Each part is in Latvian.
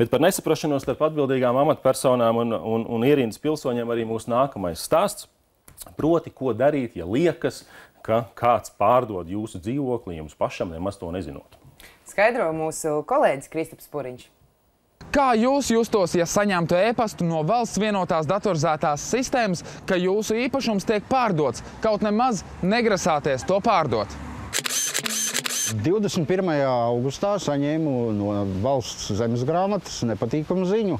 Bet par nesaprašanos starp atbildīgām amatpersonām un, un, un ierīnas pilsoņiem arī mūsu nākamais stāsts. Proti, ko darīt, ja liekas, ka kāds pārdod jūsu dzīvokli, jums pašam nemaz to nezinot. Skaidro mūsu kolēģis Kristaps Puriņš. Kā jūs justos, ja saņemtu e-pastu no valsts vienotās datorizētās sistēmas, ka jūsu īpašums tiek pārdots, kaut nemaz negrasāties to pārdot? 21. augustā saņēmu no valsts zemes grāmatas nepatīkamu ziņu,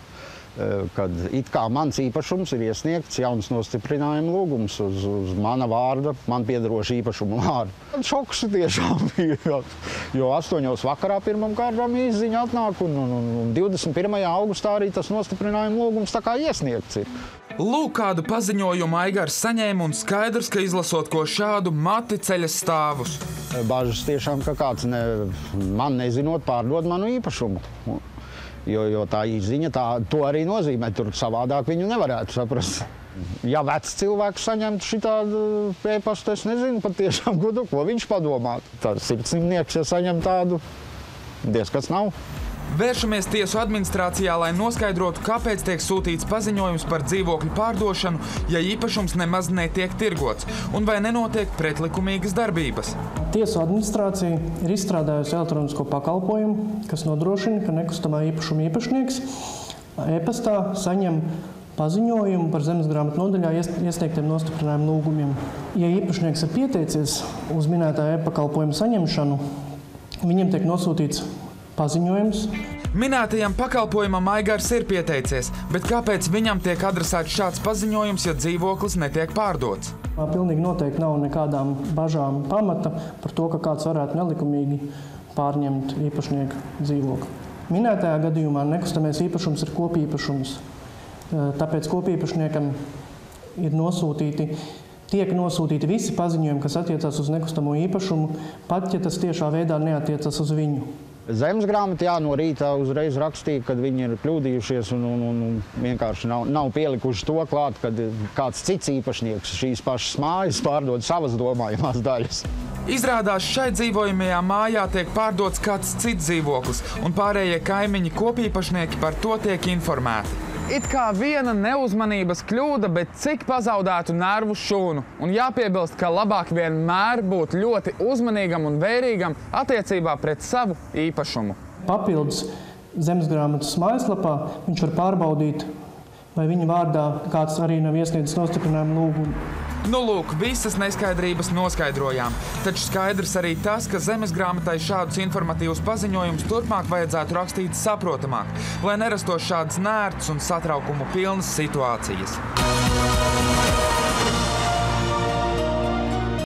kad it kā mans īpašums ir iesniegts jauns nostiprinājuma lūgums uz, uz mana vārda, man piedarošu īpašumu vārdu. Šoks tiešām bija, jo 8. vakarā pirmam kārtām izziņa atnāk un, un, un 21. augustā arī tas nostiprinājuma lūgums tā kā iesniegts ir. Lūk, kādu paziņojumu Aigars saņēma un skaidrs, ka izlasot ko šādu mati ceļas stāvus. Bažas tiešām, ka kāds ne, man nezinot pārdod manu īpašumu. Jo, jo tā izziņa tā, to arī nozīmē. Tur savādāk viņu nevarētu saprast. Ja vecs cilvēks saņemtu šādu e-pastu, es nezinu patiešām, gudu, ko viņš padomātu. Tas simtsimnieks, ja saņem tādu, diezkas nav. Vēršamies tiesu administrācijā, lai noskaidrotu, kāpēc tiek sūtīts paziņojums par dzīvokļu pārdošanu, ja īpašums nemaz netiek tirgots, un vai nenotiek pretlikumīgas darbības. Tiesu administrācija ir izstrādājusi elektronisko pakalpojumu, kas nodrošina, ka nekustamā īpašuma īpašnieks e-pastā saņem paziņojumu par zemes grāmatu nodaļā iesniegtiem nostiprinājumu lūgumiem. Ja īpašnieks ir pieteicies uz minētā e-pakalpojuma saņemšanu, viņam tiek nosūtīts paziņojums. Minētajam pakalpojumam Aigars ir pieteicies, bet kāpēc viņam tiek adresēts šāds paziņojums, ja dzīvoklis netiek pārdots? Pilnīgi noteikti nav nekādām bažām pamata par to, ka kāds varētu nelikumīgi pārņemt īpašnieku dzīvokli. Minētajā gadījumā nekustamais īpašums ir kopīpašums. Tāpēc kopīpašniekam ir nosūtīti tiek nosūtīti visi paziņojumi, kas attiecas uz nekustamo īpašumu, pat ja tas tiešā veidā neatiecas uz viņu. Zemes grāmatā jā, no rīta uzreiz rakstīja, ka viņi ir kļūdījušies un, un, un vienkārši nav, nav pielikuši to klāt, ka kāds cits īpašnieks šīs pašas mājas pārdod savas domājamās daļas. Izrādās, šai dzīvojamajā mājā tiek pārdots kāds cits dzīvoklis, un pārējie kaimiņi kopīpašnieki par to tiek informēti. It kā viena neuzmanības kļūda, bet cik pazaudētu nervu šūnu. Un jāpiebilst, ka labāk vienmēr būt ļoti uzmanīgam un vērīgam attiecībā pret savu īpašumu. Papildus zemes grāmatas mājaslapā viņš var pārbaudīt, vai viņa vārdā kāds arī nav iesniedzis nostiprinājumu lūgumu. Nu, lūk, visas neskaidrības noskaidrojām. Taču skaidrs arī tas, ka zemes grāmatai šādus informatīvus paziņojumus turpmāk vajadzētu rakstīt saprotamāk, lai nerastos šādas nērtas un satraukumu pilnas situācijas.